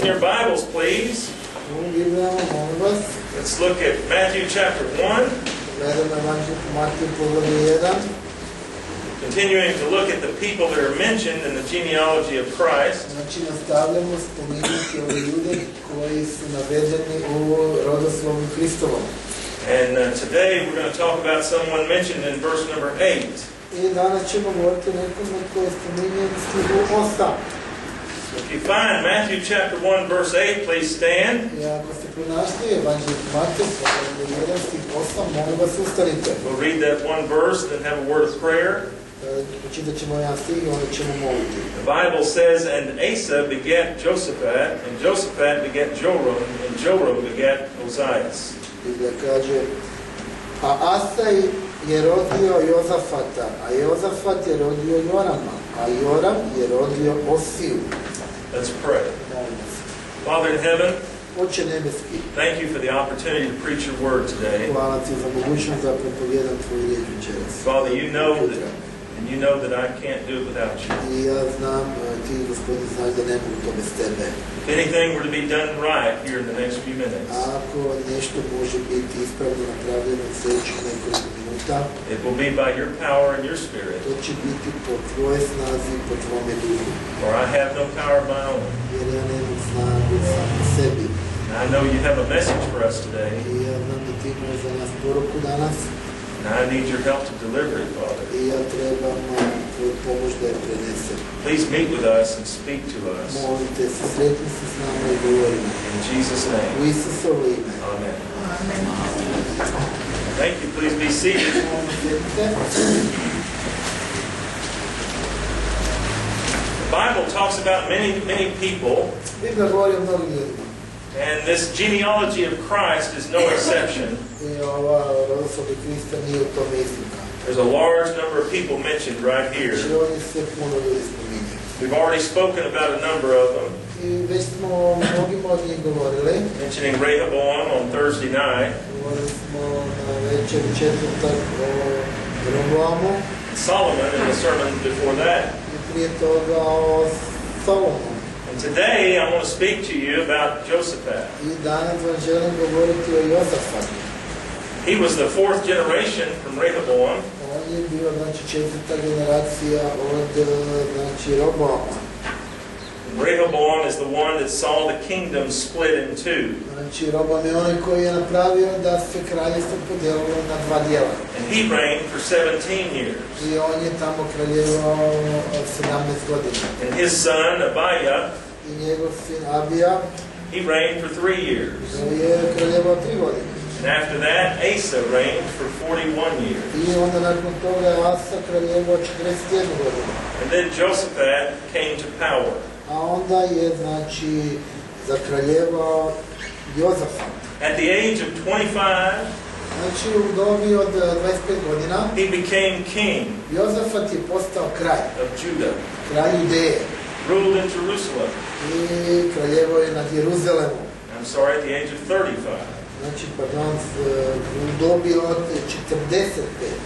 In your Bibles, please, U Bibliama, molim vas, let's look at Matthew chapter 1, gledamo Evanđelje po Matiju poglavlje 1. continuing to look at the people that are mentioned in the genealogy of Christ. Znači, nastavljamo spominjati ove ljude koji su navedeni u rodoslovu Hristovom. And uh, today we're going to talk about someone mentioned in verse number 8. If you find Matthew chapter 1, verse 8, please stand. I ako ste pronašli Evanđelje po Matiju poglavlje 1, stih 8, molim vas ustanite. We'll read that one verse, then have a word of prayer. Pročitat ćemo jedan stih i onda ćemo moliti. The Bible says, And Asa begat Josaphat, and Josaphat begat Joram, and Joram begat Ozias. A Asaj je rodio Jozafata, a Jozafat je rodio Jorama, a Joram je rodio Osiju. Let's pray. Father in heaven, Oče nebeski, thank you for the opportunity to preach your word today. hvala ti za mogućnost da propovijedam tvoju riječ večeras. Father, you know that, you know that I can't do it without you. If anything were to be done right here in the next few minutes, it will be by your power and your spirit, snazi i have no power of my own. I know you have a message for us today, and I need your help to deliver it, Father. i ja trebam tvoju pomoć da je. Please meet with us and speak to us. Molim te, se sretni se s nama i govorimo. In Jesus' U name, Isusovo ime. amen. Thank you. Please be seated. The Bible talks about many, many people, Biblia govori o mnogim ljudima. And this genealogy of Christ is no exception. There's a large number of people mentioned right here. We've already spoken about a number of them, mentioning Rehoboam on Thursday night, Solomon in the sermon before that. Today I want to speak to you about Josaphat. I danas vam želim govoriti o Jozafatu. He was the fourth generation from Rehoboam, On je bio znači, četvrta generacija od eh, znači, Roboama. Rehoboam is the one that saw the kingdom split in two. Znači, Robam je onaj koji je napravio da se kraljevstvo podijelilo na dva dijela. And he reigned for 17 years. I on je tamo kraljevao 17 godina. And his son, Abiah, I njegov sin Abija he reigned for three years. je kraljevao tri godine. And after that, Asa reigned for 41 years. I onda nakon toga je Asa kraljevao 41. And then Josaphat came to power. A onda je, znači, zakraljevao Jozafat. At the age of 25, Znači, u dobi od eh, 25 godina, he became king Jozafat je postao kralj, of Judah, kralj Judeje. ruled in Jerusalem. I kraljevao je nad Jeruzalemom. I'm sorry, at the age of 35. Znači, pardon, eh, u dobi od 45.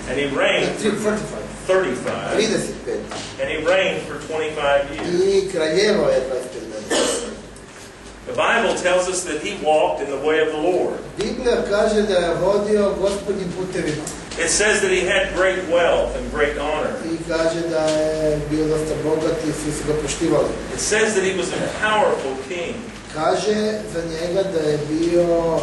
And he reigned Ne, for 35. 35. 35. And he reigned for 25 years. I kraljevao je 25 godina. The Bible tells us that he walked in the way of the Lord. Biblija kaže da je vodio gospodin putevima. It says that he had great wealth and great honor. I kaže da je bio dosta bogat i svi su ga poštivali. It says that he was a powerful king. Kaže za njega da je bio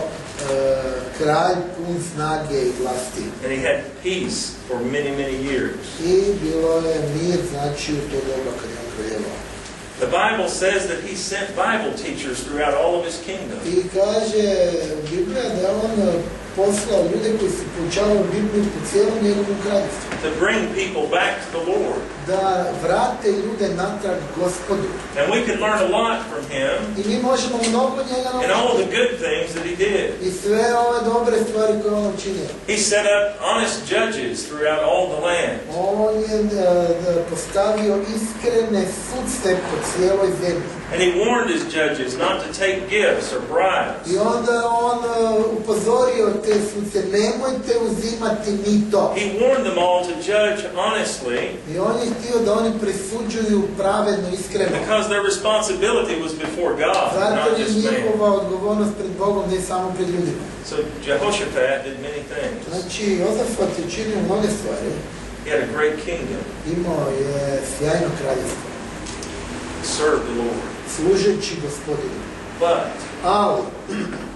kralj pun snage i vlasti. And he had peace for many, many years. I bilo je mir, znači, u to doba kad je on kraljevao. The Bible says that he sent Bible teachers throughout all of his kingdom. Poslao ljude koji su poučavali Bibliju po cijelom njegovom kraljevstvu. to bring people back to the Lord. Da vrate ljude natrag gospodu. And we can learn a lot from him I mi možemo mnogo njega and all naučiti. the good things that he did. I sve ove dobre stvari koje on učinio. He set up honest judges throughout all the land. On je e, e, postavio iskrene sudste po cijeloj zemlji. And he warned his judges not to take gifts or bribes. I onda on uh, upozorio te sudce, nemojte uzimati mito. He warned them all to judge honestly I on je htio da oni presuđuju pravedno, iskreno. because their responsibility was before God, not righteous man. njihova odgovornost pred Bogom, ne samo pred ljudima. So Jehoshaphat did many things. Znači, Jozafat je činio mnoge stvari. He had a great kingdom, Imao je sjajno kraljevstvo, served the Lord. Služeći gospodinu. But Ali,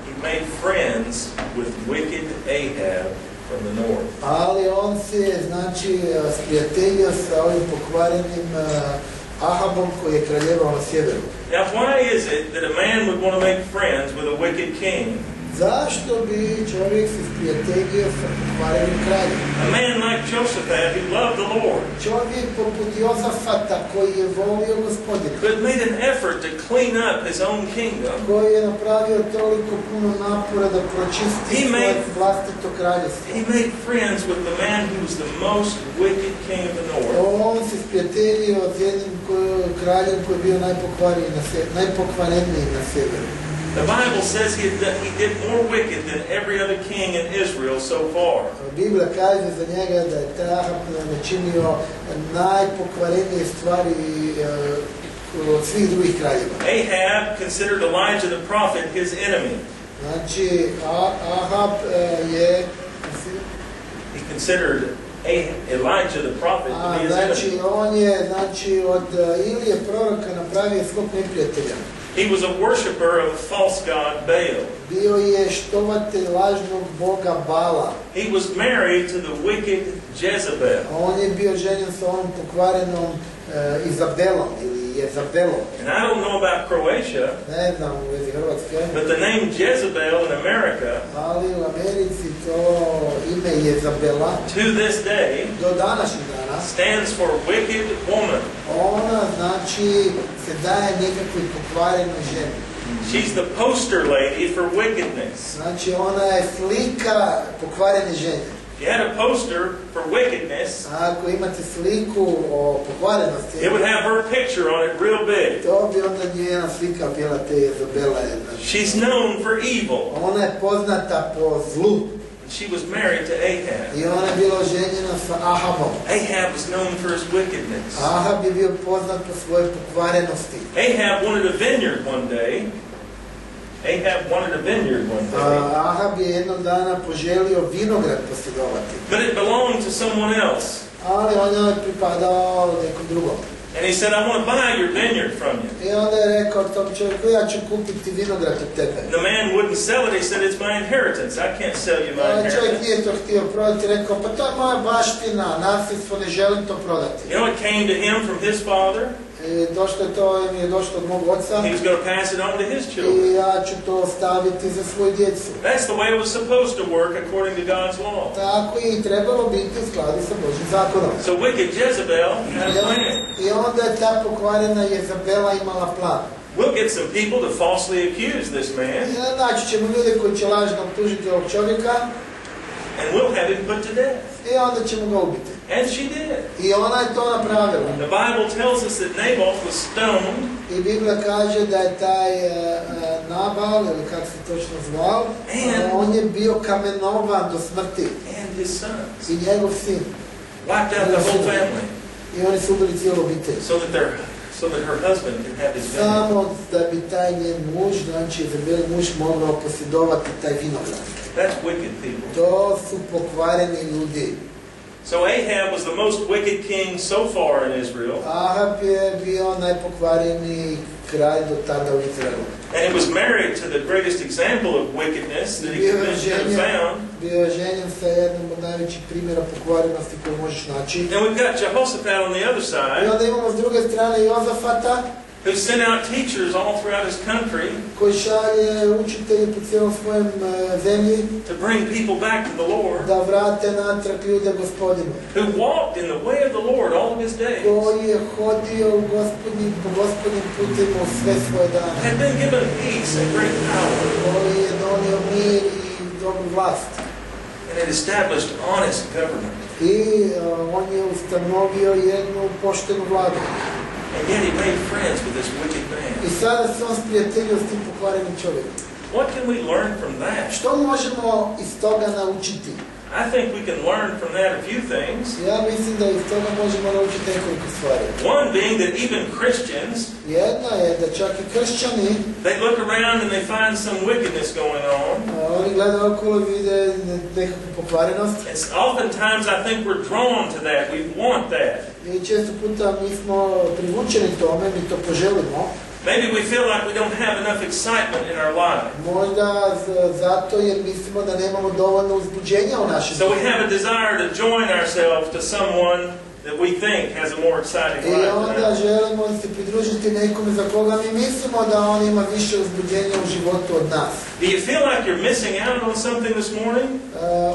he made friends with wicked Ahab from the north. ali on se znači, sprijateljio sa ovim pokvarenim Ahabom koji je kraljevao na sjeveru. Now, why is it that a man would want to make friends with a wicked king? Zašto bi čovjek se sprijateljio sa pokvarenim kraljem? A man like Josaphat who loved the Lord, Čovjek poput Jozafata koji je volio gospodina, had made an effort to clean up his own kingdom, koji je napravio toliko puno napora da pročisti He svoje made- vlastito kraljevstvo. he made friends with the man who was the most wicked king of the north. On se sprijateljio s jednim kraljem koji je bio najpokvareniji na, sje- najpokvareniji na sjeveru. The Bible says he, done- he did more wicked than every other king in Israel so far. Biblia kaže za njega da je taj Ahab načinio najpokvarenije stvari od svih drugih kraljeva. Ahab considered Elijah the prophet his enemy. Znači, Ahab je... He considered Ah- Elijah the prophet to be his znači, enemy. on je znači, od Ilije proroka napravio svog neprijatelja. He was a worshiper of the false god Baal. Bio je štovatelj lažnog boga Bala. He was married to the wicked Jezebel. On je bio ženjen sa onom pokvarenom eh, Izabelom ili Jezabelom. And I don't know about Croatia, Ne znam vezi Hrvatske, but the name Jezebel in America ali u Americi to ime Jezabela to this day do današnjeg dana, stands for wicked woman. ona znači se daje nekakvoj pokvarenoj ženi. She's the poster lady for wickedness. Znači ona je slika pokvarene žene. If you had a poster for wickedness, ako imate sliku o pokvarenosti, it would have her picture on it real big. to bi onda njena slika bila te. She's known for evil. Ona je poznata po zlu She was married to Ahab. i ona je bila oženjena sa Ahabom. Ahab was known for his wickedness. Ahab je bio poznat po svojoj pokvarenosti. Ahab wanted a vineyard one day. Ahab wanted a vineyard one day. A, Ahab je jednog dana poželio vinograd posjedovati, But it belonged to someone else. ali on je pripadao nekom drugom. And he said, I want to buy your vineyard from you. I onda je rekao tom čovjeku, ja ću kupiti vinograd od tebe. The man wouldn't sell it. He said, It's my inheritance. I can't sell you my A čovjek inheritance. nije to htio prodati, rekao, pa to je moja baština, nasljedstvo, ne želim to prodati. You know, it came to him from his father. I došlo je to, mi je došlo od mog oca He was going to pass it on to his children. i ja ću to ostaviti za svoju djecu. That's the way it was supposed to work according to God's law. Tako i trebalo biti u skladu sa Božim zakonom. So wicked Jezebel had a plan. I onda je ta pokvarena Jezabela imala plan. We'll get some people to falsely accuse this man, I naći ćemo ljude koji će lažno optužiti ovog čovjeka and we'll have him put to death. i onda ćemo ga ubiti. And she did. I ona je to napravila. The Bible tells us that Naboth was stoned I Biblia kaže da je taj e, e, Nabal, ili kako se točno zvao, And- on je bio kamenovan do smrti. and his sons. I njegov sin. Wiped out the whole family I oni su ubili cijelu obitelj. so that their so that her husband could have his vineyard. Samo da bi taj njen muž, znači Izabel muž, mogao posjedovati taj vinograd. That's wicked people. To su pokvareni ljudi. So Ahab was the most wicked king so far in Israel, Ahab je bio najpokvareniji kralj do tada u Izraelu. and he was married to the greatest example of wickedness that he could have found. bio je ženjen sa od najvećih primjera pokvarenosti koju možeš naći. And we've got Jehoshaphat on the other I side, onda imamo s druge strane Jozafata, who sent out teachers all throughout his country koji šalje učitelji po cijelom svojem zemlji to bring people back to the Lord, da vrate natrag ljude gospodinu. who walked in the way of the Lord all of his days, Koji je hodio u gospodin, po gospodin putima sve svoje dane. had been given peace and great power, Koji je donio mir i dobru vlast. and had established honest government. I on je ustanovio jednu poštenu vladu. And yet he made friends with this wicked I man. sada se on sprijateljio s tim pokvarenim čovjekom. What can we learn from that? Što možemo iz toga naučiti? I think we can learn from that a few things. Ja mislim da iz toga možemo naučiti nekoliko stvari. One being that even Christians, Jedna je da čak i kršćani, they look around and they find some wickedness going on. a, oni gledaju okolo i vide nekakvu pokvarenost It's oftentimes I think we're drawn to that. We want that. I često puta mi smo privučeni tome, mi to poželimo. Maybe we feel like we don't have enough excitement in our life. Možda zato jer mislimo da nemamo dovoljno uzbuđenja u našem So we have a desire to join ourselves to someone that we think has a more exciting life than onda us. želimo se pridružiti nekome za koga mi mislimo da on ima više uzbuđenja u životu od nas. Do you feel like you're missing out on something this morning?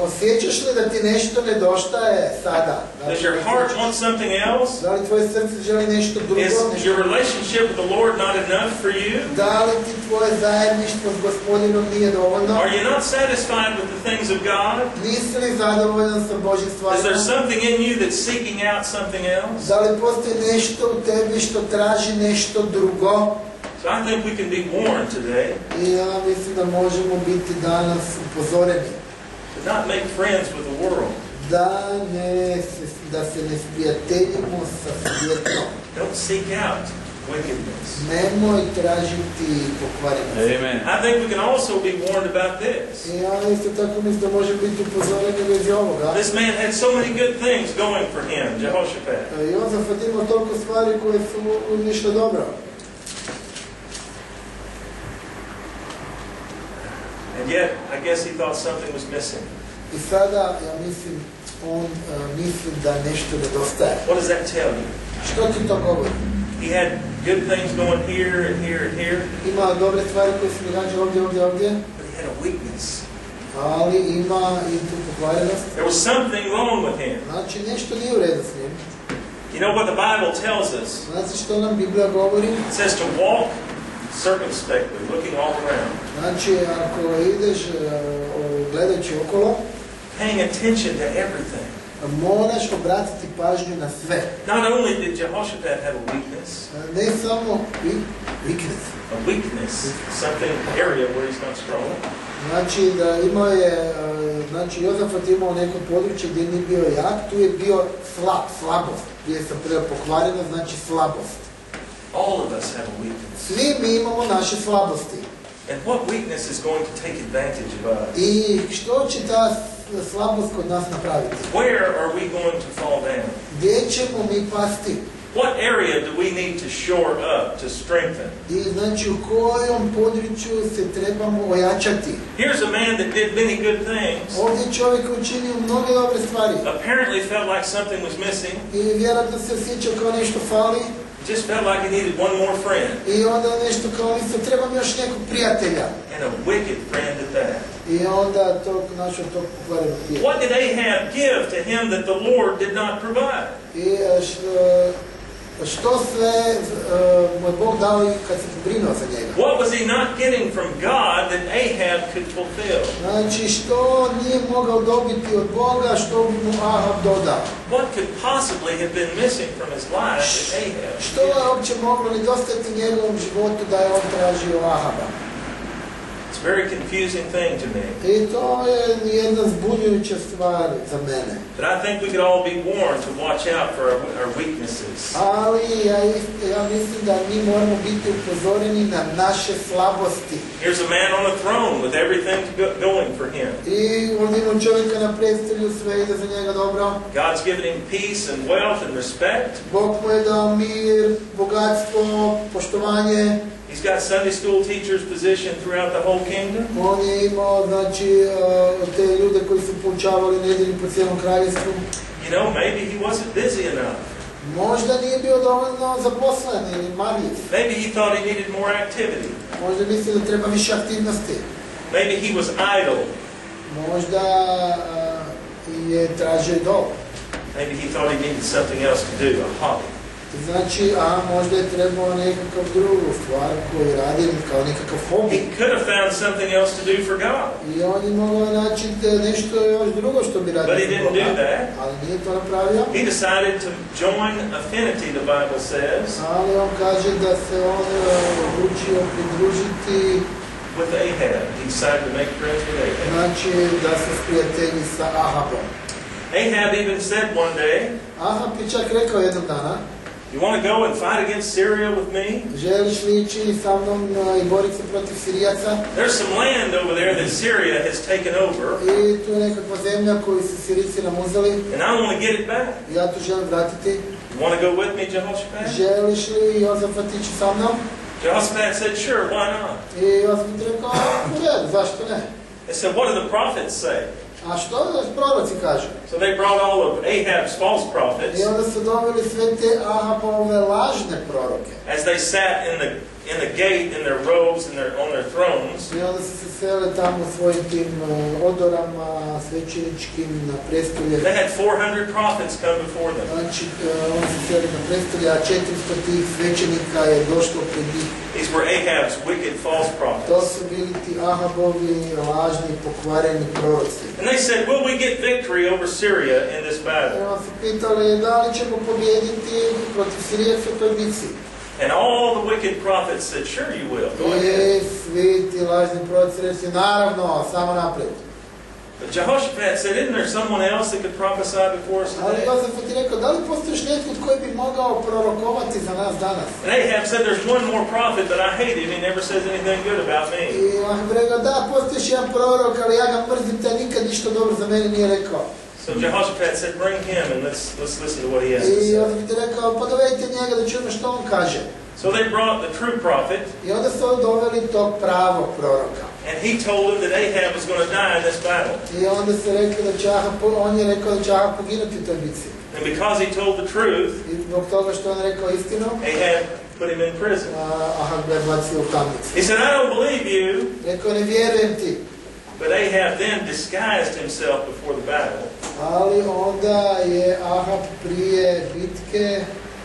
Osjećaš li da ti nešto nedostaje sada? Da Does your heart want something else? da li tvoje srce želi nešto drugo? Is Nešto, your relationship with the Lord not enough for you? da li ti tvoje zajedništvo s gospodinom nije dovoljno? Are you not satisfied with the things of God? Nisi li zadovoljan sa Božim Is there something in you that's seeking out something else? Da li postoji nešto u tebi što traži nešto drugo? So I think we can be warned today I ja mislim da možemo biti danas upozoreni to not make friends with the world. da, ne, da se ne sprijateljimo sa svijetom. Don't seek out wickedness. Nemoj tražiti pokvarenost. Amen. I think we can also be warned about this. Ja isto tako mislim da može biti upozoreni vezi ovoga. This man had so many good things going for him, Jehoshaphat. Jozafat ima toliko stvari koje su mu ništa dobro. And yet, I guess he thought something was missing. I sada, ja mislim, on misli da nešto nedostaje. What does that tell you? Što ti to govori? He had good things going here and here and here, Ima dobre stvari koje se događaju ovdje, ovdje, ovdje, but he had a weakness. ali ima i tu pokvarenost. There was something wrong with him. Znači, nešto nije u redu s njim. You know what the Bible tells us? Znači, što nam Biblija govori? It says to walk circumspectly, looking all around, Znači, ako ideš gledajući okolo, paying attention to everything. Moraš obratiti pažnju na sve. Not only did Jehoshaphat have a weakness, E, Ne samo weakness. a weakness, something area where he's not strong. Znači, da imao je, e, znači, Jozafat imao neko područje gdje nije bio jak, tu je bio slab, slabost. Gdje sam preo pokvareno, znači slabost. All of us have a weakness. Svi mi imamo naše slabosti. And what weakness is going to take advantage of us? I što će ta slabost kod nas napraviti? Where are we going to fall down? Gdje ćemo mi pasti? What area do we need to shore up, to strengthen? I znači u kojom području se trebamo ojačati? Here's a man that did many good things, Ovdje je čovjek učinio mnoge dobre stvari. apparently felt like something was missing, I vjerojatno se osjećao kao nešto fali. just felt like he needed one more friend, I onda nešto kao mislio, trebam još nekog prijatelja. and a wicked friend at that. I onda tog našao tog pokvarenog prijatelja. What did Ahab give to him that the Lord did not provide? I š- što sve mu je Bog dao kad se pobrinuo za njega. What was he not getting from God that Ahab could fulfill? Znači što nije mogao dobiti od Boga, što bi mu Ahab dodao. What could possibly have been missing from his life that Ahab? Very confusing thing to me. I to je jedna zbunjujuća stvar za mene. But I think we could all be warned to watch out for our, our weaknesses. Ali ja, ist- ja mislim da mi moramo biti upozoreni na naše slabosti. Here's a man on a throne with everything go, going for him. I on ima čovjeka na predstavlju, sve ide za njega dobro. God's given him peace and wealth and respect. Bog mu je dao mir, bogatstvo, poštovanje. He's got Sunday school teacher's position throughout the whole kingdom. On je imao, znači, te ljude koji su poučavali nedjelju po cijelom kraljevstvu. You know, maybe he wasn't busy enough. Možda nije bio dovoljno zaposlen ili marljiv. Maybe he thought he needed more activity. Možda misli da treba više aktivnosti. Maybe he was idle. Možda je tražio dol. Maybe he thought he needed something else to do, a hobby. Znači, a možda je trebao nekakav drugu stvar koju radi kao nekakav He hobi. could have found something else to do for God. I on je mogao naći nešto još drugo što bi radio. But he didn't do that. Ali nije to napravio. He decided to join affinity, the Bible says, Ali on kaže da se on eh, odlučio pridružiti with Ahab. He decided to make friends with Ahab. Znači da se sprijatelji sa Ahabom. Ahab even said one day, Ahab je čak rekao jednog dana, You want to go and fight against Syria with me? želiš li ići sa mnom a, i boriti se protiv Sirijaca? There's some land over there that Syria has taken over, I tu je nekakva zemlja koju su Sirici nam uzeli. and I want to get it back. Ja tu želim vratiti. You want to go with me, Jehoshaphat? Želiš li Jozafat ići sa mnom? Jehoshaphat said, Sure, why not? I Jozafat rekao, u redu, zašto ne? They said, What do the prophets say? A što proroci kažu? So they brought all of Ahab's false prophets I onda su doveli sve te Ahabove lažne proroke. as they sat in the in the gate in their robes and their on their thrones. I onda su se sele tamo svojim tim e, odorama svećeničkim na prestolje. They had 400 prophets come before them. Znači, e, oni su seli na prestolje, a 400 tih svećenika je došlo pred njih. These were Ahab's wicked false To prophets. su bili ti Ahabovi lažni, pokvareni proroci. And they said, Will we get victory over Syria in this battle? onda su pitali da li ćemo pobijediti protiv u toj. And all the wicked prophets said, Sure you will. Go ahead. I svi ti lažni proroci rekli, naravno, samo napred. But Jehoshaphat said, Isn't there someone else that could prophesy before us today? Jozefat je rekao, da li postoji još netko koji bi mogao prorokovati za nas danas? And Ahab said, There's one more prophet, but I hate him. He never says anything good about me. I on bi rekao, da, postoji još jedan prorok, ali ja ga mrzim, te nikad ništa dobro za mene nije rekao. So Jehoshaphat said, Bring him and let's let's listen to what he has to I say. bi ti rekao, pa dovedite njega da čujemo što on kaže. So they brought the true prophet, I onda su doveli tog pravog proroka. and he told him that Ahab was going to die in this battle. I onda se rekli da će Ahab, on je rekao da će Ahab poginuti u toj bici. And because he told the truth, I zbog toga što on rekao istinu, Ahab put him in prison. Ahab ga bacio u tamnicu. He said, I don't believe you. Rekao, ne vjerujem ti. But Ahab then disguised himself before the battle. Ali onda je Ahab prije bitke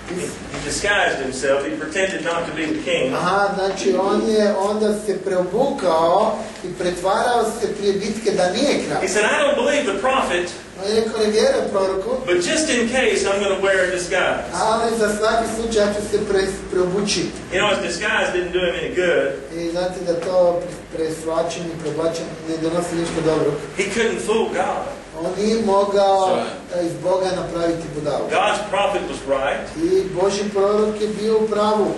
He, he disguised himself. He pretended not to be the king. Aha, znači on je onda se preobukao i pretvarao se prije bitke da nije He kralj. said, I don't believe the prophet, On je rekao, ne vjerujem proroku, but just in case, I'm going to wear a disguise. ali za svaki slučaj ja ću se pre, preobući. You know, his disguise didn't do him any good. I znate da to presvačenje, preblačenje ne donosi ništa dobro. He couldn't fool God. On nije mogao iz Boga napraviti budalu. God's prophet was right. I Boži prorok je bio u pravu.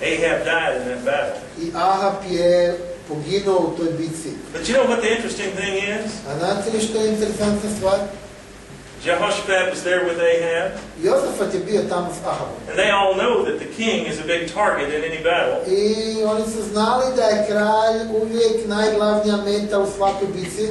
Ahab died in that battle. I Ahab je poginuo u toj. But you know what the interesting thing is? A znate li što je interesantna stvar? Jehoshaphat was there with Ahab, Jozafat je tamo s Ahabom. and they all know that the king is a big target in any battle. I oni su znali da je kralj uvijek najglavnija meta u svakoj bici.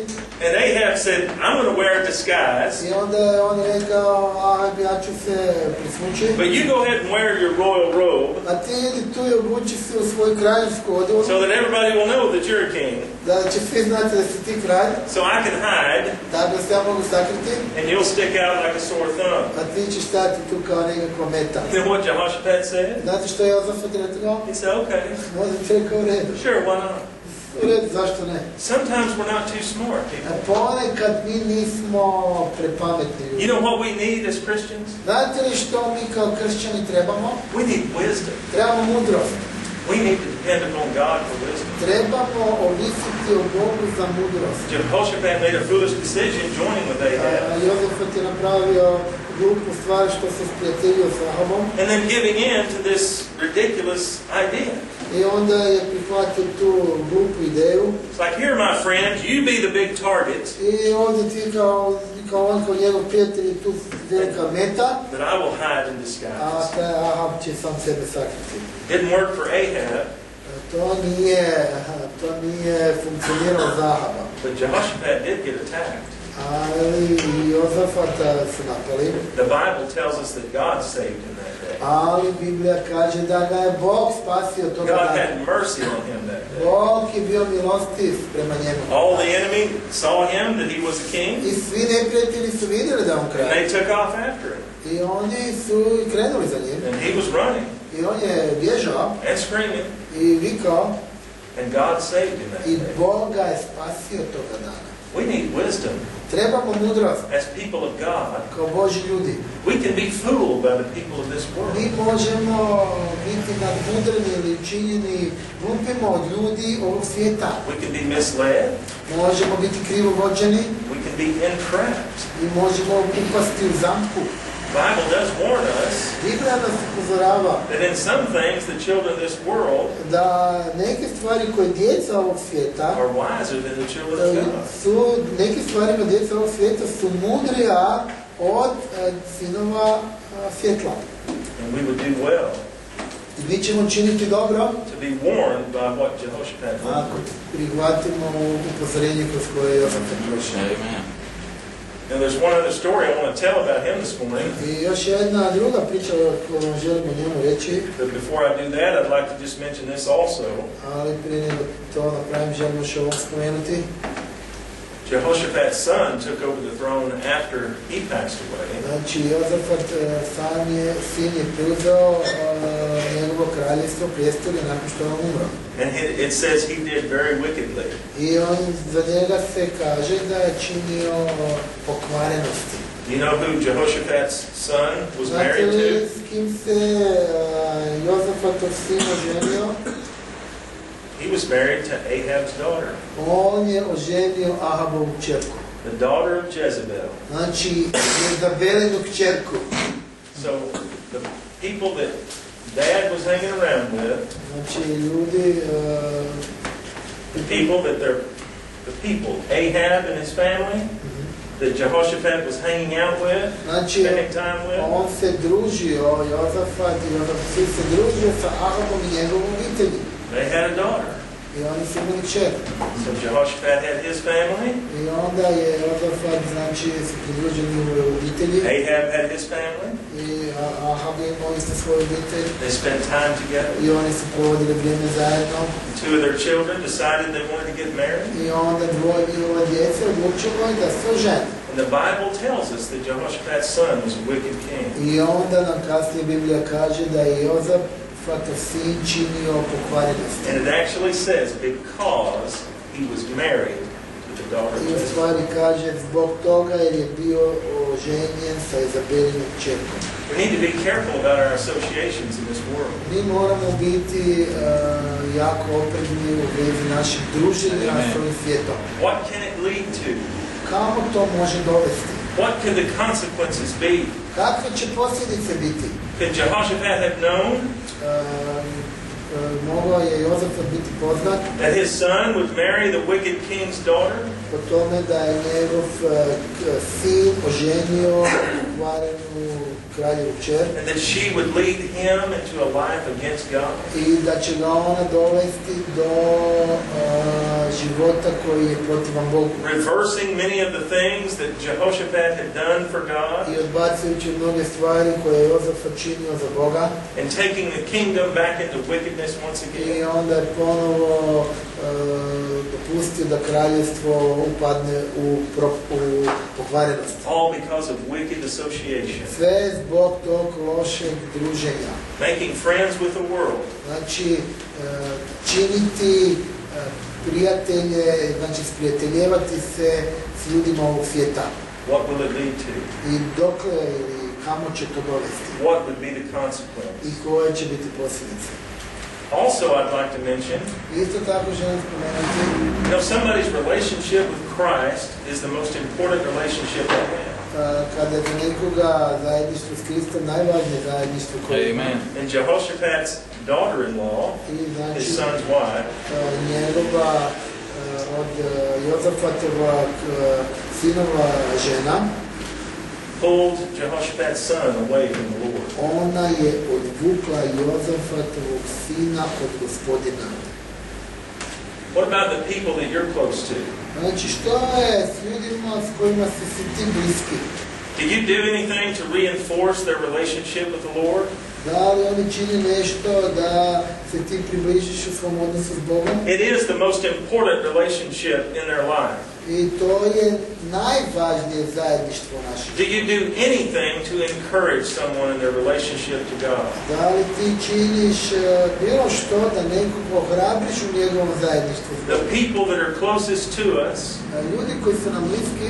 And Ahab said, I'm going to wear a disguise, I onda je on rekao, Ahab, ja ću se prisvući. but you go ahead and wear your royal robe A ti idi tu i obuči se u svoju kraljevsku odjeću, so that everybody will know that you're a king. da će svi znati da si ti kralj, So I can hide, da ga se ja mogu sakriti, and you'll stick out like a sore thumb. a ti ćeš stati tu kao nekakva meta. You what Jehoshaphat said? Znate što je Jozafat rekao? He said, okay, Možda ti rekao u redu. sure, why not? U redu, zašto ne? Sometimes we're not too smart, A people. ponekad mi nismo prepametni You know what we need as Christians? Znate li što mi kao kršćani trebamo? We need wisdom. Trebamo mudrost. We need to depend upon God for wisdom. Trebamo ovisiti o Bogu za mudrost. Jehoshaphat made a foolish decision joining with Ahab A Jozefat je napravio glupu stvar što se sprijateljio s Ahabom and then giving in to this ridiculous idea. i onda je prihvatio tu glupu ideju It's like, here, my friend, you be the big target i ovdje ti kao, kao on kao njegov prijatelj tu velika meta, that I will hide in disguise. taj Ahab će sam sebe sakriti. Didn't work for Ahab, To nije, to nije funkcioniralo za Ahaba. but Jehoshaphat did get attacked. Ali i Jozafata eh, su napali. The Bible tells us that God saved him that day. Ali Biblija kaže da ga je Bog spasio toga God dana. had mercy on him that day. Bog je bio milostiv prema njemu. All the enemy saw him that he was a king, I svi neprijatelji su vidjeli da on and they took off after him. I oni su krenuli za njim. And he was running I on je bježao and screaming, i vikao and God saved him that i. Bog ga je spasio toga dana. We need wisdom Trebamo mudrost as people of God. kao Boži ljudi. We can be fooled by the people of this world. Mi možemo biti nadmudreni ili činjeni glupimo od ljudi ovog svijeta. We can be misled. Možemo biti krivo vođeni We can be entrapped. i možemo upasti u zamku. The Bible does warn us Biblija nas upozorava that in some things the children of this world da neke stvari koje djeca ovog svijeta are wiser than the children of God. su, neke stvarima djeca ovog svijeta su mudrija od e, sinova e, svjetla. And we would do well I mi ćemo činiti dobro to be warned by what Jehoshaphat ako prihvatimo upozorenje kroz koje je Jozafat prošao. Amen. Now there's one other story I want to tell about him this morning. I još jedna druga priča koju vam želim o njemu reći, But before I do that, I'd like to just mention this also. ali prije nego to napravim želim još ovo spomenuti. Jehoshaphat's son took over the throne after he passed away. Znači, Jozafat e, sam je, sin je preuzeo eh, njegovo kraljevstvo, prijestolje nakon što je umro. And it it says he did very wickedly. I on, za njega se kaže da je činio pokvarenosti. You know who Jehoshaphat's son was Znate married to? s kim se Jozafatov sin oženio? He was married to Ahab's daughter, On je oženio Ahabovu čerku. the daughter of Jezebel. Znači, Jezabelinu kćerku. So the people that dad was hanging around with, Znači, ljudi, uh, the people that they're, the people, Ahab and his family, that Jehoshaphat was hanging out with, znači, spending time with, on se družio, Jozafat i Jozafat sin se družio sa Ahabom i njegovom obitelji. they had a daughter. I oni su imali čerku. So Jehoshaphat had his family, I onda je Jozafat, znači, njihove obitelji. Ahab had his family. I Ahab je imao isto svoju obitelj. They spent time together. I oni su provodili vrijeme zajedno. Two of their children decided they wanted to get married. I onda dvoje njihova djece odlučilo je da se ožene. And the Bible tells us that Jehoshaphat's son was a wicked king. I onda nam kasnije Biblija kaže da je Jozafatov sin činio pokvarenosti. And it actually says because he was married to the daughter of I u Jezebel. stvari kaže zbog toga jer je bio oženjen sa Izabelinom čerkom. We need to be careful about our associations in this world. Mi moramo biti uh, jako oprezni u vezi naših druženja Amen. svijetom. What can it lead to? Kamo to može dovesti? What can the consequences be? Kakve će posljedice biti? Could Jehoshaphat have known Uh, uh, mogao je biti poznat that his son would marry the wicked king's daughter? po tome da je njegov uh, sin oženio kraljevu čer And that she would lead him into a life against God? i da će ga ona dovesti do uh, života koji je protivan Bogu. Reversing many of the things that Jehoshaphat had done for God I odbacujući mnoge stvari koje je Jozafat činio za Boga and taking the kingdom back into wickedness? I onda je ponovo uh, dopustio da kraljevstvo upadne u, pro, u pokvarenost. All because of wicked association. Sve zbog tog lošeg druženja. Making friends with the world. Znači, e, činiti e, prijatelje, znači sprijateljevati se s ljudima ovog svijeta. What will it lead to? I dokle ili kamo će to dovesti? What would be the consequence? I koje će biti posljedice? Also, I'd like to mention, Isto tako želim spomenuti, you know, somebody's relationship with Christ is the most important relationship they have. a, kada je nekoga zajedništvo s Kristom najvažnije zajedništvo koje ima. Amen. And Jehoshaphat's daughter-in-law, I his son's wife, a, njegova a, od a, Jozafatovog a, sinova žena, pulled Jehoshaphat's son away from the Lord. ona je odvukla sina od gospodina. What about the people that you're close to? Znači, što je s ljudima s kojima si si ti bliski? Did you do anything to reinforce their relationship with the Lord? Da li oni čine nešto da se ti približiš u svom odnosu s Bogom? It is the most important relationship in their life. I to je najvažnije zajedništvo naših. Do you do anything to encourage someone in their relationship to God? Da li ti činiš bilo što da nekog ohrabriš u njegovom zajedništvu? The people that are closest to us Ljudi koji su nam bliski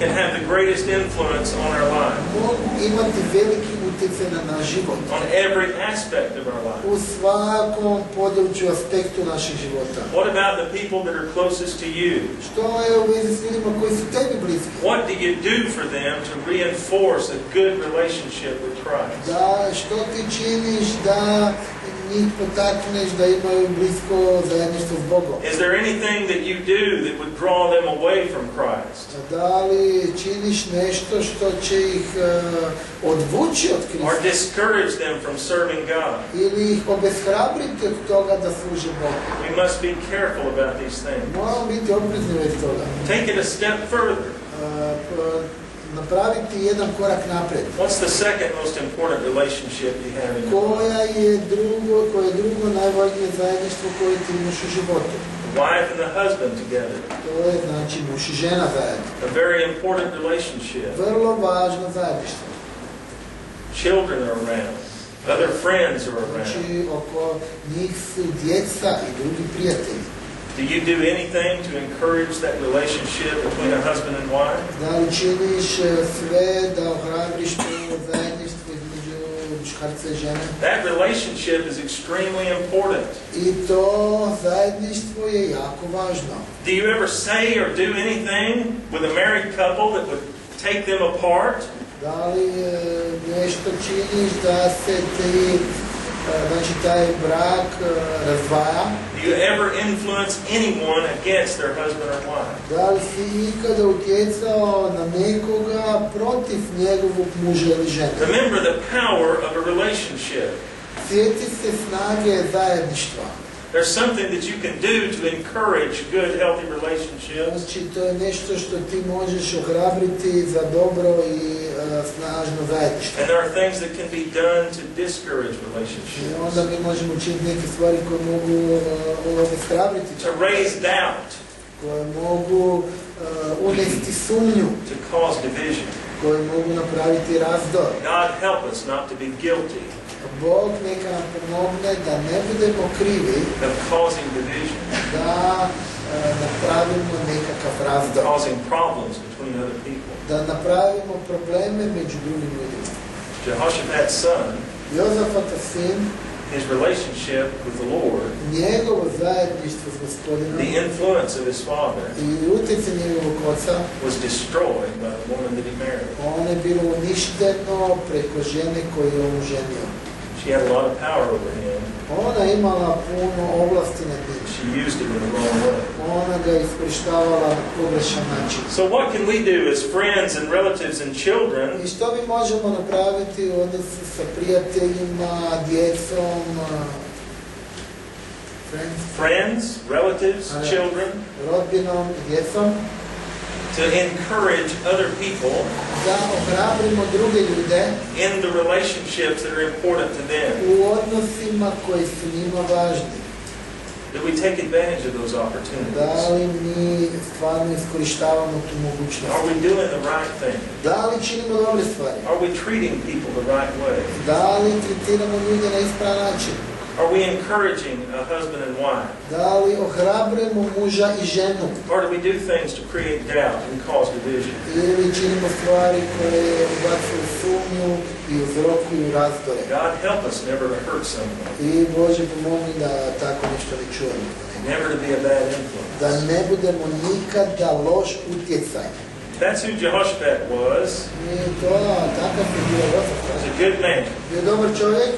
can have the greatest influence on our lives. mogu imati veliki utjecaj na naš život. on every aspect of our life. U svakom području, aspektu našeg života. What about the people that are closest to you? Što je u vezi s ljudima koji su tebi bliski? What do you do for them to reinforce a good relationship with Christ? Da, što ti činiš da potakneš da imaju blisko zajedništvo s Bogom? Is there anything that you do that would draw them away from Christ? Da li činiš nešto što će ih e, odvući od Or discourage them from serving God? Ili ih obeshrabriti od toga da služe Bogu? We must be careful about these things. Moramo biti oprezni vezi toga. Take it a step further. E, p- napraviti jedan korak naprijed. What's the second most important relationship you have in? Koja je drugo, koje je drugo najvažnije zajedništvo koje ti imaš u životu? The wife and the husband together. To je znači muž i žena zajedno. A very important relationship. Vrlo važno zajedništvo. Children are around. Other friends are around. Znači oko njih su djeca i drugi prijatelji. Do you do anything to encourage that relationship between a husband and wife? Da li činiš sve da ohrabriš to zajedništvo između muškarca i žene? That relationship is extremely important. I to zajedništvo je jako važno. Do you ever say or do anything with a married couple that would take them apart? Da li e, eh, nešto činiš da se ti, znači taj brak uh, e. Do you ever influence anyone against their husband or wife? Da li si ikada utjecao na nekoga protiv njegovog muža ili žene? Remember the power of a relationship. Sjeti se snage zajedništva. There's something that you can do to encourage good, healthy relationships. Znači, to je nešto što ti možeš ohrabriti za dobro i snažno zajedništvo. And there are things that can be done to discourage I relationships, onda mi možemo učiniti neke stvari koje mogu to raise doubt, koje mogu unesti sumnju, to cause division. koje mogu napraviti razdor. God help us not to be guilty Bog neka nam pomogne da ne budemo krivi, da napravimo nekakav razdor, da napravimo probleme među drugim ljudima. Jehoshaphat's son, Jozafata sin, his relationship with the Lord, njegovo zajedništvo s gospodinom the influence of his father, i utjecaj njegovog oca, was destroyed by the woman that he married. ono je bilo uništeno preko žene koju je on ženio. She had a lot of power over him. Ona je imala puno ovlasti nad njim. She used it in the wrong way. Ona ga iskorištavala na pogrešan način. So what can we do as friends and relatives and children I što mi možemo napraviti sa prijateljima, djecom, uh, friends, friends, relatives, children, rodbinom i djecom, to encourage other people in the relationships that are important to them. Do we take advantage of those opportunities? Are we doing the right thing? Are we treating people the right way? Are we encouraging a husband and wife? Da li ohrabrujemo muža i ženu? Or do we do things to create doubt and cause division? Ili činimo stvari koje ubacuju sumnju i uzrokuju razdore? God help us never to hurt someone, I Bože pomogni da tako nešto ne čujemo. never to be a bad influence. Da ne budemo nikada loš utjecaj. That's who Jehoshaphat was. I to, takav je bio He was Jozafat. a good man, Bio dobar čovjek,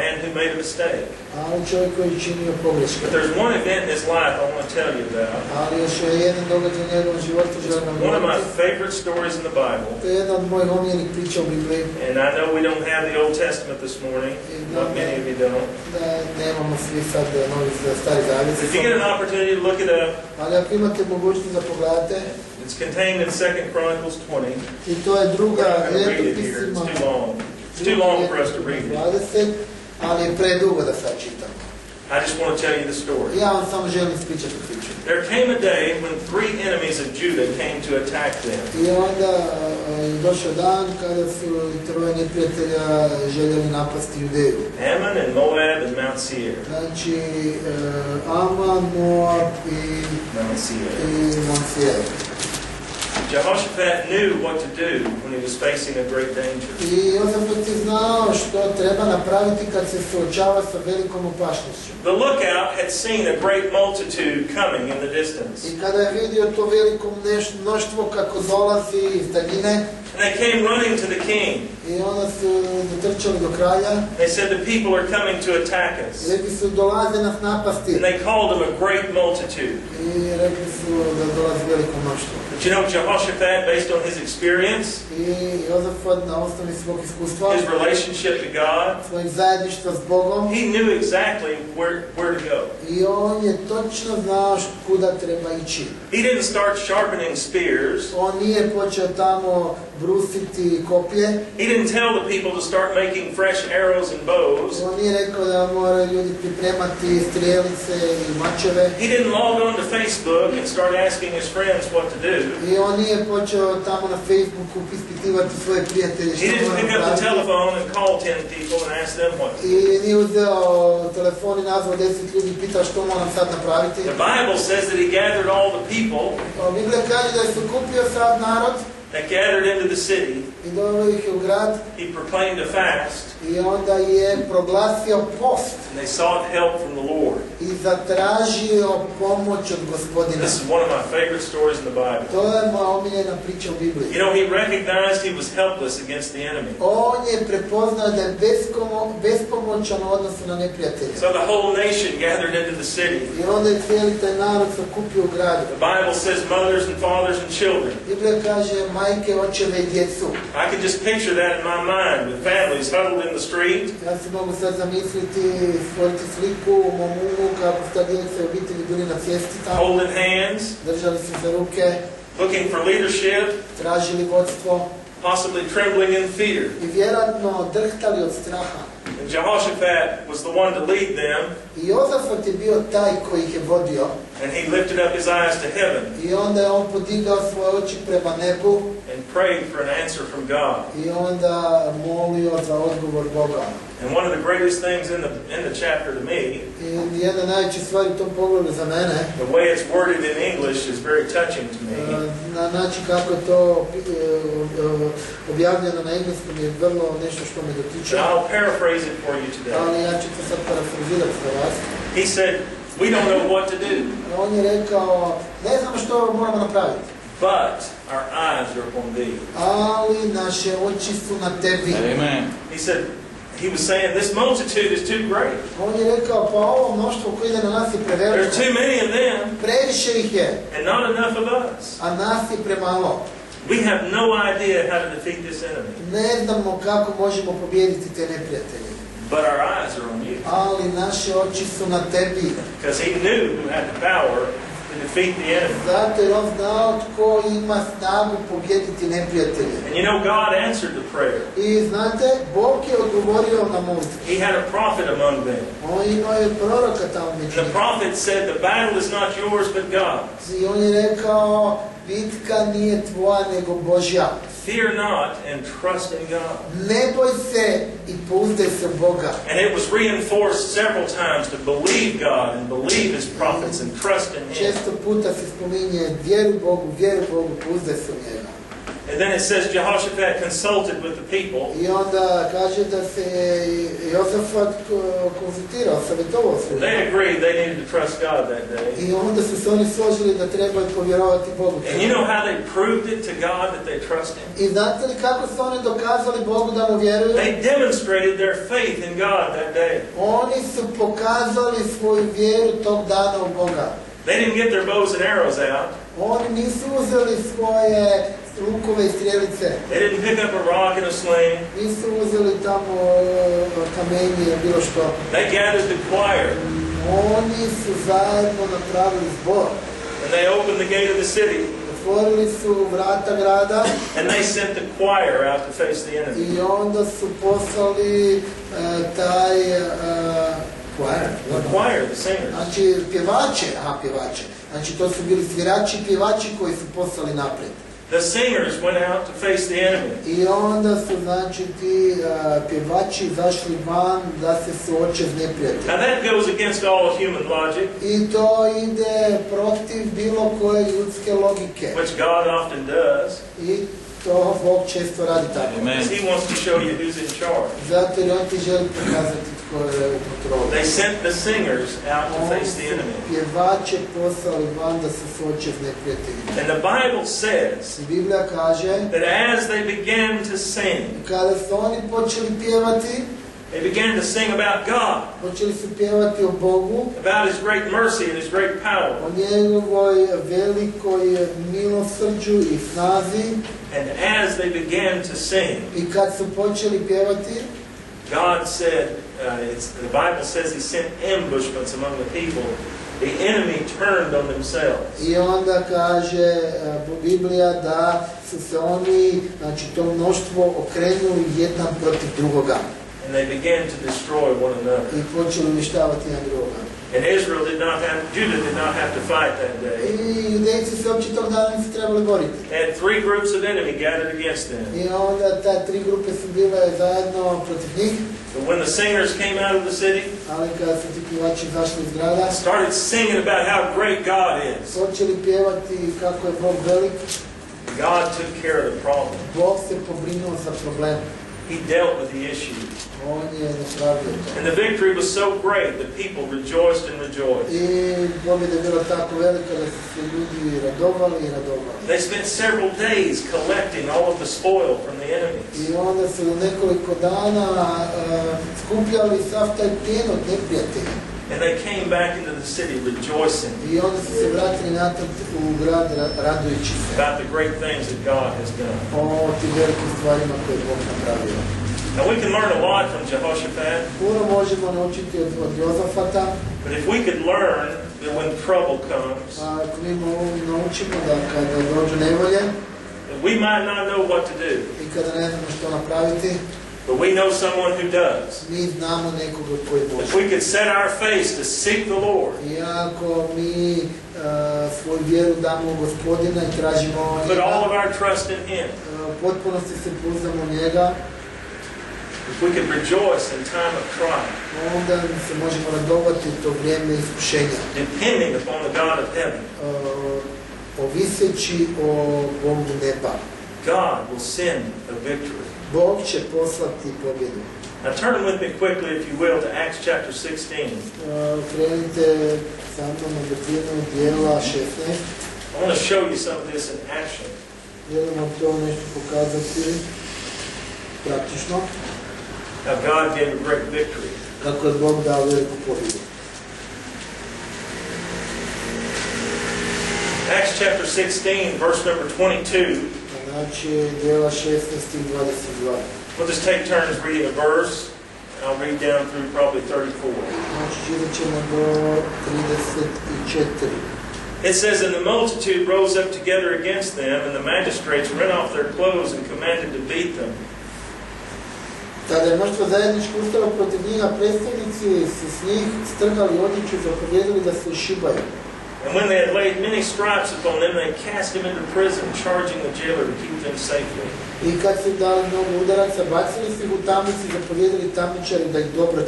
man who made a mistake. ali čovjek koji je činio pogreške. But there's one event in his life I want to tell you about. Ali još je jedan događaj u njegovom životu želim vam One of my favorite stories in the Bible. To je jedna od mojih omiljenih priča u Bibliji. And I know we don't have the Old Testament this morning. Not many of you don't. Da nemamo svi sad novi stari zavjet. If you get an opportunity to look it up, Ali ako imate mogućnost da pogledate, it's contained in 2 Chronicles 20. i to je We're druga not going to read it here. It's too long. It's too long for us to read it. 20, ali je predugo da sad čitam. I just want to tell you the story. Ja vam samo želim ispričati priču. There came a day when three enemies of Judah came to attack them. I onda e, je došao dan kada su troje neprijatelja željeli napasti Judeju. Ammon and Moab and Mount Seir. Znači, e, Aman, Moab i, Mount Seir. i. Jehoshaphat knew what to do when he was facing a great danger. I Jozafat je znao što treba napraviti kad se suočava sa velikom opašnošću. The lookout had seen a great multitude coming in the distance. I kada je vidio to veliko mneš- mnoštvo kako dolazi iz daljine, And they came running to the king. I onda su do kralja They said, The people are coming to attack i us. rekli su dolaze nas napasti. And they called them a great multitude. I rekli su da dolazi veliko mnoštvo. But you know, Jehoshaphat, based on his experience, I Jozafat na osnovi svog iskustva, his relationship to God, svojeg zajedništva s Bogom, he knew exactly where, where to go. i on je točno znao kuda treba ići. He didn't start sharpening spears. On nije počeo tamo brusiti koplje, He didn't tell the people to start making fresh arrows and bows. on nije rekao da moraju ljudi pripremati strijelice i mačeve, He didn't log on to Facebook and start asking his friends what to do. i on nije počeo tamo na Facebooku ispitivati svoje prijatelje He didn't pick up the telephone and call 10 people and ask them what to do. I nije uzeo telefon i nazvao deset ljudi i pitao što moram sad napraviti. The Bible says that he gathered all the people Biblija kaže da je sakupio sad narod that gathered into the city. i doveo ih je u grad He proclaimed a fast i onda je proglasio post and they sought help from the Lord. i zatražio pomoć od gospodina. This is one of my favorite stories in the Bible. To je moja omiljena priča u Bibliji. You know, he recognized he was helpless against the enemy. On je prepoznao da je beskomo- bespomoćan u odnosu na neprijatelja. So the whole nation gathered into the city. I onda je cijeli taj narod sakupio u gradu. The Bible says mothers and fathers and children. Biblija kaže majke, i could just picture that in my mind with families huddled in the street, Ja se mogu sad zamisliti, stvoriti sliku mom umu kako sta djeca i obitelji bili na cesti tamo. holding hands, Držali su za ruke, looking for leadership, tražili vodstvo possibly trembling in fear. i vjerojatno drhtali od straha. And Jehoshaphat was the one to lead them, Jozafat je bio taj koji ih je vodio and he lifted up his eyes to heaven i onda je on podigao svoje oči prema nebu and prayed for an answer from God. i onda molio za odgovor Boga. And one of the greatest things in the in the chapter to me, I jedna najveća stvar u tom pogledu za mene, the way it's worded in English is very touching to me. na način kako je to objavljeno na engleskom je vrlo nešto što me dotiče, I'll paraphrase it for you today. ali ja ću to sad parafrazirati za vas. He said, "We don't know what to do, On je rekao, ne znamo što moramo napraviti, but our eyes are upon thee." ali naše oči su na tebi. Amen. He said, he was saying, "This multitude is too great. On je rekao, pa ovo mnoštvo koje ide na nas je There preveliko. are too many of them, Previše ih je, and not enough of us. a nas je premalo. We have no idea how to defeat this enemy, Ne znamo kako možemo pobijediti te neprijatelje. But our eyes are on you, Ali naše oči su na tebi. because he knew who had the power the enemy." Zato jer on znao tko ima snagu pobijediti neprijatelje. And you know, God answered the prayer. I znate, Bog je odgovorio na molitvu. He had a prophet among them. On imao je proroka tamo među The prophet said, "The battle is not yours, but God's. I on je rekao, bitka nije tvoja nego Božja. Fear not and trust in God." Ne boj se i pouzdaj se u Boga. And it was reinforced several times to believe God and believe His prophets and trust in Him. Često puta se spominje vjeruj Bogu, vjeruj Bogu, pouzdaj se u njega. And then it says Jehoshaphat consulted with the people, I onda kaže da se Josafat ko- konzultirao, savjetovao se. They agreed they needed to trust God that day. I onda su se oni složili da trebaju povjerovati Bogu. And you know how they proved it to God that they trust Him? I znate li kako su oni dokazali Bogu da mu vjeruju? They demonstrated their faith in God that day. Oni su pokazali svoju vjeru tog dana u Boga. They didn't get their bows and arrows out. Oni nisu uzeli svoje lukove i strelice. They didn't pick up a rock and a sling. Nisu uzeli tamo kamenje ili bilo što. They gathered the choir Oni su zajedno napravili zbor. and they opened the gate of the city Otvorili su vrata grada and they sent the choir out to face the enemy. i onda su poslali taj Choir, The choir, the singers. Znači, pjevače, pjevače. Znači, to su bili svirači i pjevači koji su poslali naprijed. The singers went out to face the enemy. I onda su, znači, ti pjevači izašli van da se suoče s neprijateljem. Now that goes against all human logic, I to ide protiv bilo koje ljudske logike. which God often does, I to Bog često radi tako. He wants to show you who's in charge. Zato jer on ti želi pokazati tko je u kontroli. They sent the singers out to face the enemy. pjevače poslali van da se suoče s neprijateljima. And the Bible says Biblija kaže, that as they began to sing, kada su oni počeli pjevati, they began to sing about God, počeli su pjevati o Bogu, about His great mercy and His great power. o njegovoj velikoj milosrđu i snazi. And as they began to sing, I kad su počeli pjevati, God said, uh, it's, the Bible says He sent ambushments among the people. The enemy turned on themselves. i onda kaže e, Biblija da su se oni, znači to mnoštvo okrenuli jedan protiv drugoga And they began to destroy one another. i počeli uništavati jedan drugoga. And Israel did not have, Judah did not have to fight that day. I judejci se uopće tog dana nisu trebali boriti. They had three groups of enemy gathered against them. I onda ta tri grupe su bile zajedno protiv njih, But when the singers came out of the city, ali kada su ti pjevači izašli iz grada, started singing about how great God is, počeli pjevati kako je Bog velik, God took care of the problem. Bog se pobrinuo za problem. He dealt with the issue. On je napravio to. And the victory was so great that people rejoiced and rejoiced. I pobjeda je bila tako velika da su se ljudi radovali i radovali. They spent several days collecting all of the spoil from the enemies. I onda su nekoliko dana skupljali sav taj plijen od neprijatelja. And they came back into the city rejoicing I onda su se vratili natrag u grad radujući se about the great things that God has done. o tim velikim stvarima koje Bog napravio. Now we can learn a lot from Jehoshaphat, Puno možemo naučiti od, od Jozafata, but if we could learn that when trouble comes, a ako mi mo- naučimo da kada dođu nevolje that we might not know what to do, but we know someone who does. mi znamo nekoga koji If može. we could set our face to seek the Lord, I ako mi e, svoju vjeru damo u gospodina i tražimo put all of our trust in Him, e, u potpunosti se pouzdamo u njega, if we could rejoice in time of trial, onda se možemo radovati to vrijeme iskušenja. depending upon the God of heaven, E, oviseći o Bogu neba. God will send a victory. Bog će poslati pobjedu. Now turn with me quickly, if you will, to Acts chapter 16. E, Krenite sa mnom u brzinu dijela 16. I want to show you some of this in action. Želim vam to nešto pokazati praktično. How God gave a great victory. Kako je Bog dao veliku pobjedu. Acts chapter 16, verse number 22. Znači, dijela 16 i 22. We'll just take turns reading a verse. I'll read down through probably 34. Znači, čitat ćemo do 34. It says, And the multitude rose up together against them, and the magistrates rent off their clothes and commanded to beat them. Tada je mnoštvo zajednički ustalo protiv njega, predstavnici su s njih strgali odjeću i zapovjedili da se šibaju. And when they had laid many stripes upon them, they cast him into prison, charging the jailer to keep them safely. I kad su im dali mnogo udaraca, bacili su ih u tamnici i zapovjedili tamničari da ih dobro.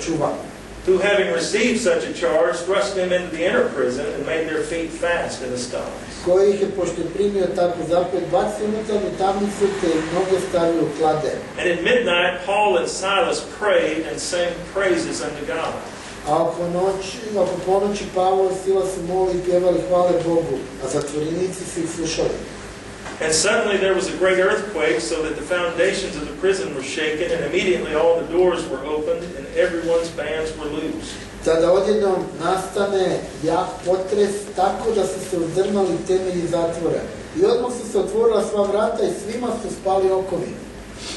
Who, having received such a charge, thrust them into the inner prison and made their feet fast in the stocks. Ih je, pošto je primio takvu zapet, bacio unutar u tamnicu te ih noge stavio u klade. And at midnight, Paul and Silas prayed and sang praises unto God. A oko noći, oko ponoći Pavao i Sila su moli i pjevali hvale Bogu, a zatvorenici su ih slušali. And suddenly there was a great earthquake, so that the foundations of the prison were shaken, and immediately all the doors were opened, and everyone's bands were loosed. Tada odjednom nastane jak potres, tako da su se uzdrmali temelji zatvora. I odmah su se otvorila sva vrata i svima su spali okovi.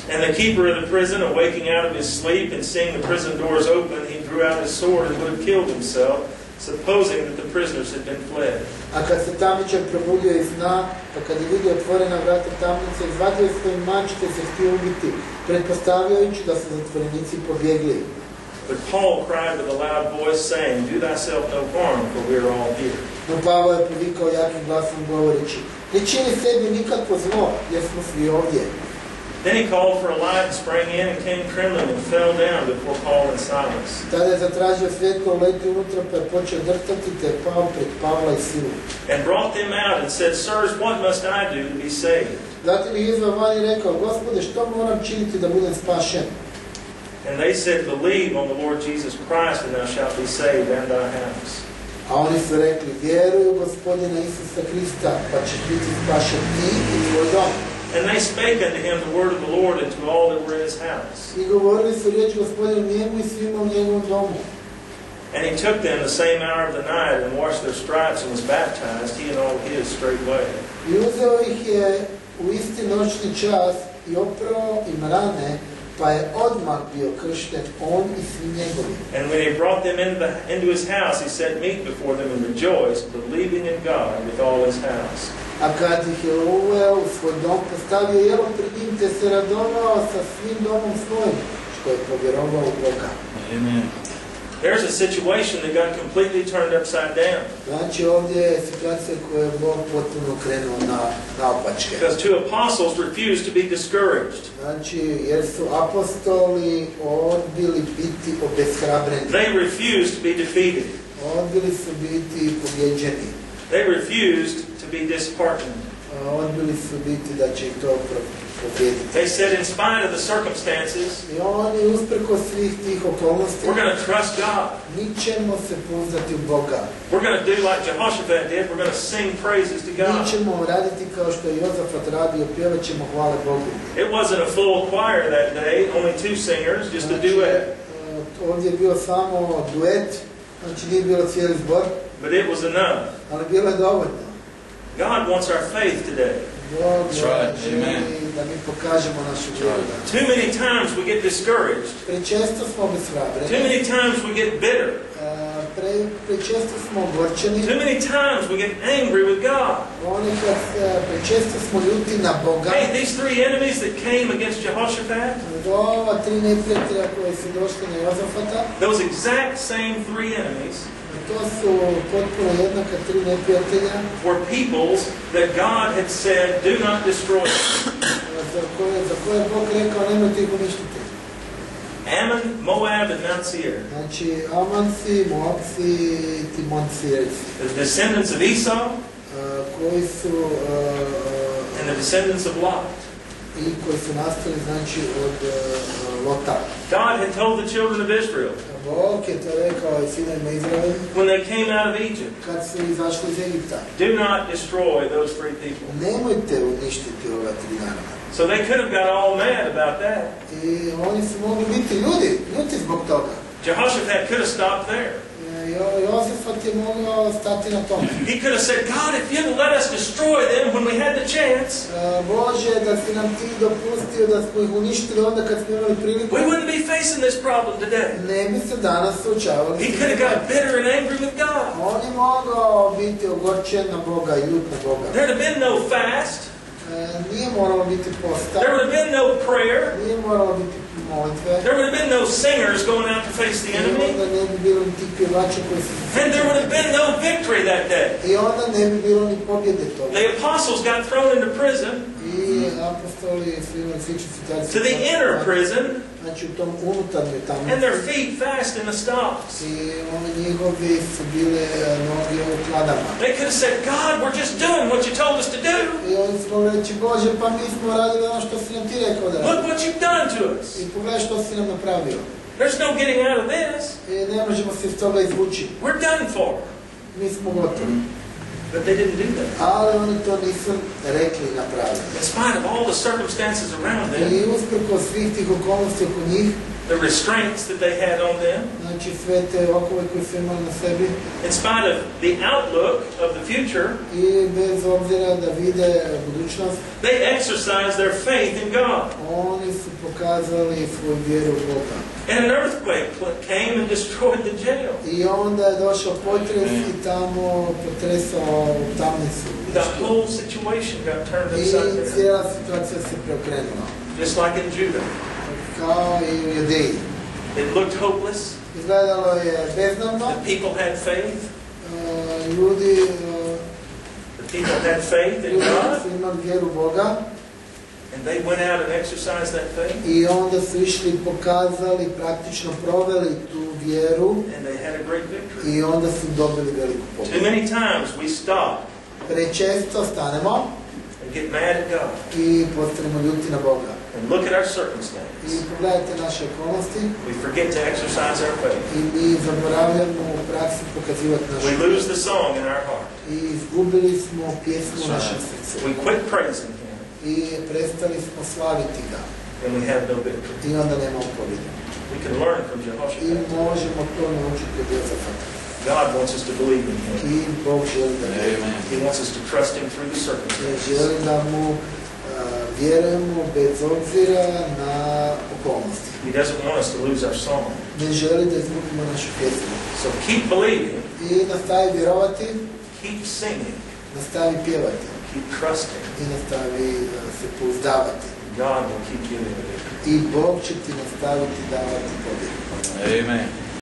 And the keeper of the prison, awaking out of his sleep and seeing the prison doors open, he drew out his sword and would have killed himself, supposing that the prisoners had been fled. Kad se tamničar probudio iz sna, pa kad je vidio otvorena vrata tamnice, izvadio je svoj mač te se htio ubiti, pretpostavljajući da su zatvorenici pobjegli. But Paul cried with a loud voice, saying, Do thyself no harm, for we are all here. No Pavao je povikao jakim glasom govoreći, ne čini sebi nikakvo zlo, jer smo svi ovdje. Then he called for a light and sprang in and came trembling and fell down before Paul and Silas. Tada je zatražio svjetlo, uletio unutra, pa je počeo drhtati, te pao pred Pavla i Silu. And brought them out and said, Sirs, what must I do to be saved? Zatim je izveo van i rekao, gospode, što moram činiti da budem spašen? And they said, Believe on the Lord Jesus Christ, and thou shalt be saved and thy house. A oni su rekli, vjeruj u gospodina Isusa Krista, pa ćeš biti spašen ti i tvoj dom. And they spake unto him the word of the Lord and to all that were in his house. I govorili su riječ gospodinu njemu i svima u njegovom domu. And he took them the same hour of the night and washed their stripes and was baptized, he and all his straightway. I uzeo ih je u isti noćni čas i oprao im rane, pa je odmah bio kršten on i svi. And when he brought them into, the, into his house, he set meat before them and rejoiced, believing in God with all his house. A kad ih je uveo u svoj dom, postavio jelo pred njim, te se radovao sa svim domom svojim, što je povjerovao u Boga. Amen. There's a situation that got completely turned upside down. Znači ovdje je situacija koju je Bog potpuno krenuo na naopačke. Because two apostles refused to be discouraged. Znači, jer su apostoli odbili biti obeshrabreni. They refused to be defeated. Odbili su biti pobjeđeni. They refused to be disheartened. Odbili su biti da će ih to pobijediti. They said, in spite of the circumstances, I oni, usprko svih tih okolnosti, we're going to trust God. mi ćemo se pouzdati u Boga. We're going to do like Jehoshaphat did. We're going to sing praises to Mi God. ćemo raditi kao što je Jozafat radio, pjevat ćemo hvale Bogu. It wasn't a full choir that day, only two singers, just a Znači, duet. e, ovdje je bio samo duet, znači nije bilo cijeli zbor, But it was enough. ali bilo je dovoljno. God wants our faith today. That's right, amen. da mi pokažemo našu That's vjeru. right. Too many times we get discouraged. Too many times we get bitter. pre, prečesto smo ogorčeni, Too many times we get angry with God. ponekad prečesto smo ljuti na Boga. Hey, these three enemies that came against Jehoshaphat, Do ova tri neprijatelja koji su došli na Jozafata, those exact same three enemies to su potpuno jednaka tri neprijatelja were peoples that God had said, do not destroy them. za koje, za koje je Bog rekao nemojte ih uništiti. Ammon, Moab, and Mount Seir. Znači, Amanci, Moabci i Timoncirci, The descendants of Esau koji su and the descendants of Lot. i koji su nastali znači od Lota. God had told the children of Israel Bog je to rekao i sinovima Izraela when they came out of Egypt, kad su izašli iz Egipta. do not destroy those three people. Nemojte uništiti ova tri naroda. So they could have got all mad about that. I oni su mogli biti ljudi, ljuti zbog toga. Jehoshaphat could have stopped there. Jo- Jozefat je mogao stati na tome. He could have said, God, if you'd let us destroy them when we had the chance, Bože, da si nam ti dopustio da smo ih uništili onda kad smo imali priliku, we wouldn't be facing this problem today. ne bi se danas suočavali. He could have got bitter and angry with God. On je mogao biti ogorčen na Boga i ljut na Boga. There'd have been no fast. Nije moralo biti posta, There would have been no prayer. Nije moralo biti molitve. There would have been no singers going out to face the enemy. onda ne bi bilo ni tih pjevača koji su se And there would have been no victory that day. I onda ne bi bilo ni pobjede toga. The apostles got thrown into prison, I apostoli su imali sličnu situaciju. to the inner prison, Znači u tom unutarnjoj tamo. and their feet fast in the stocks. I oni njegovi su bile noge u kladama. They could have said, God, we're just doing what you told us to do. I oni su mogli reći, Bože, pa mi smo radili ono što si nam ti rekao da Look what you've done to us. I pogledaj što si nam napravio. There's no getting out of this. I ne možemo se iz toga izvući. We're done for. Mi smo gotovi. But they didn't do that. Ali to nisu rekli i napravili. In spite of all the circumstances around them, I svih tih okolnosti oko njih, the restraints that they had on them, znači sve te okove koje su imali na sebi, in spite of the outlook of the future, i bez obzira da vide budućnost, they exercised their faith in God. oni su pokazali svoju vjeru u Boga. And an earthquake came and destroyed the jail. I onda je došao potres i tamo potresao tamnicu. The whole situation got turned upside down, cijela situacija se preokrenula. just like in Judah. Kao i u Judeji. It looked hopeless. Izgledalo je beznadno. The people had faith. Uh, ljudi, e, The people had faith in ljudi God. su imali vjeru Boga And they went out and exercised that faith. i onda su išli pokazali, praktično proveli tu vjeru And they had a great victory. i onda su dobili veliku Too many times we stop Prečesto stanemo and get mad at God i postanemo ljuti na Boga. and look at our circumstances. I pogledajte naše okolnosti We forget to exercise our faith. i mi zaboravljamo u praksi pokazivati našu We lose the song in our heart. I izgubili smo pjesmu u našem srcu. We quit praising Him I prestali smo slaviti ga. and we have no victory. I onda nemamo pobjede. We can learn from I Jehoshaphat. možemo to naučiti od Jozafata. God wants us to believe in Him. I Bog želi da vjerujemo. He wants us to trust Him through the circumstances. želi da mu a, vjerujemo bez obzira na okolnosti. He doesn't want us to lose our song. Ne želi da izgubimo našu pjesmu. So keep believing, I nastavi vjerovati, keep singing, nastavi pjevati Keep trusting. И настави. God will keep giving you. И Amen.